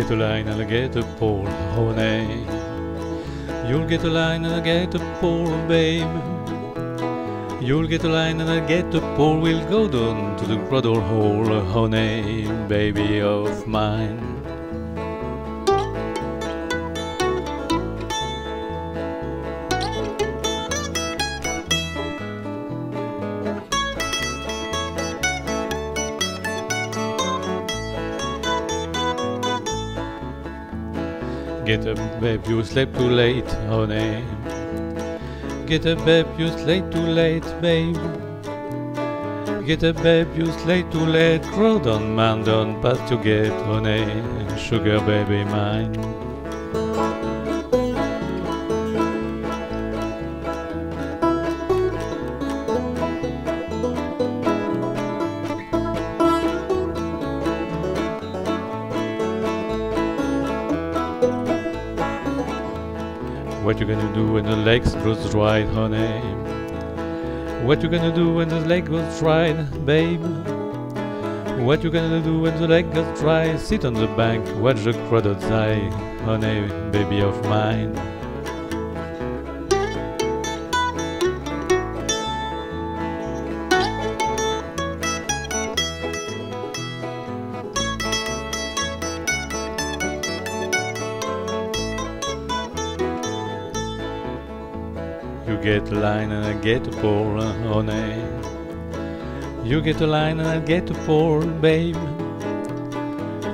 get a line and I'll get a pole, honey. You'll get a line and I get a pole, babe. You'll get a line and I get a pole. We'll go down to the crawdad hole, honey, baby of mine. Get up, babe, you slept too late, honey. Get up, babe, you slept too late, babe. Get up, babe, you slept too late. Grow down, man, down, but you get, honey. Sugar baby mine. What you gonna do when the legs goes dry, honey? What you gonna do when the leg goes dry, babe? What you gonna do when the leg goes dry? Sit on the bank, watch the crawdad die, honey, baby of mine. You get a line and I get a pole, honey. Oh, you get a line and I get a pole, babe.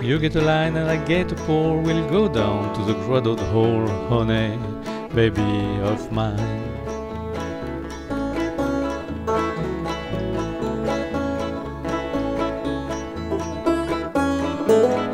You get a line and I get a pole. We'll go down to the crawdad hole, honey, oh, baby of mine. thank